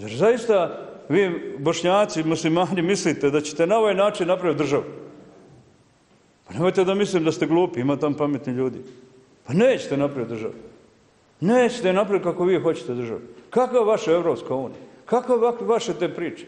Jer zaista vi, bošnjaci, muslimani, mislite da ćete na ovaj način napraviti državu. Pa nemojte da mislim da ste glupi, ima tam pametni ljudi. Pa nećete napraviti državu. Nećete napraviti kako vi hoćete državu. Kako je vaša Evropska unija? Kako je vaše te priče?